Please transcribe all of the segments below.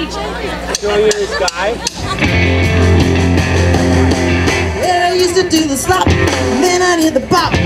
Show you this guy. Yeah, I used to do the slop, then I did the bop.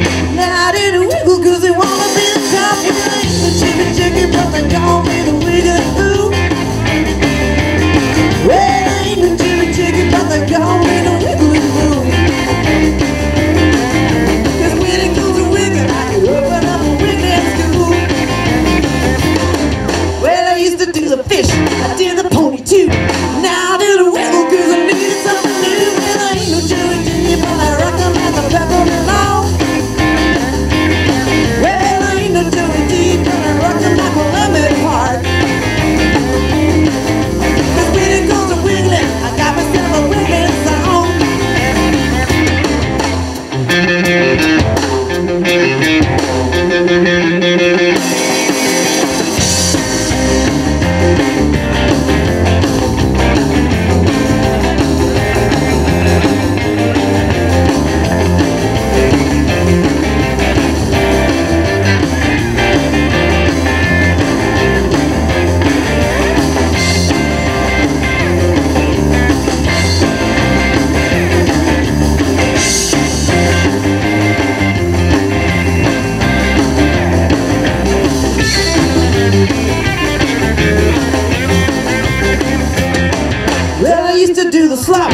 Do the slop,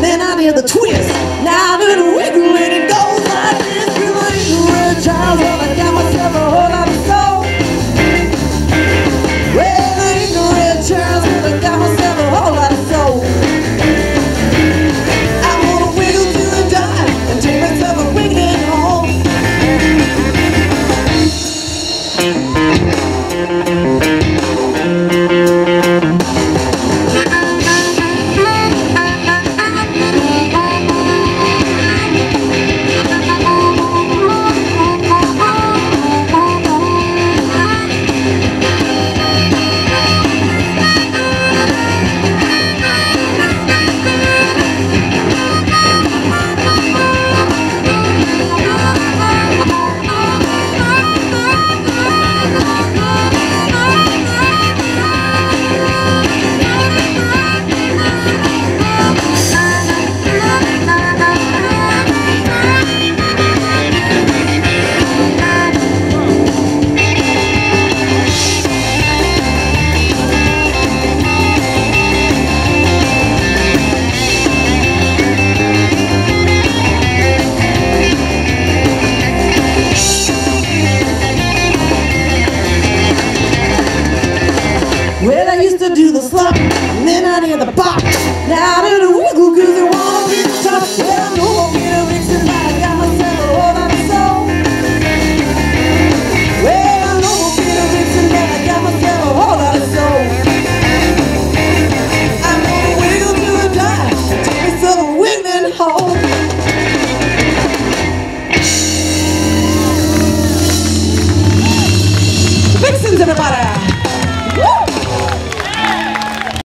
then I did the twist. Now I do the wiggle to do the slop, and then I did the bop. Now I do the wiggle cause I wanna be the top. Well, I know I'm gonna it, but I got myself a whole lot of soul. Well, I know I'm gonna it, but I got myself a whole lot of soul. I'm gonna wiggle till I die, take myself a wiggling home. Vixens, everybody!